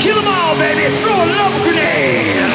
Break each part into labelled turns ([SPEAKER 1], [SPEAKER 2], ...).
[SPEAKER 1] Kill them all, baby. Throw a love grenade.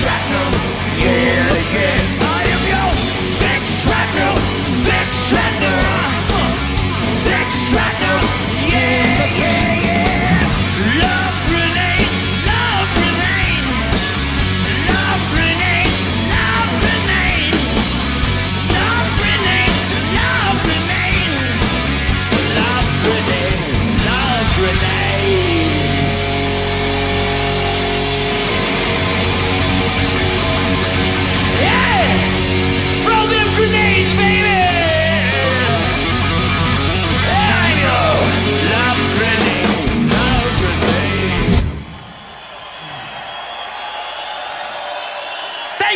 [SPEAKER 1] shrapnel. Yeah.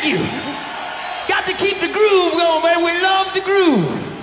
[SPEAKER 1] You. Got to keep the groove going, man. We love the groove.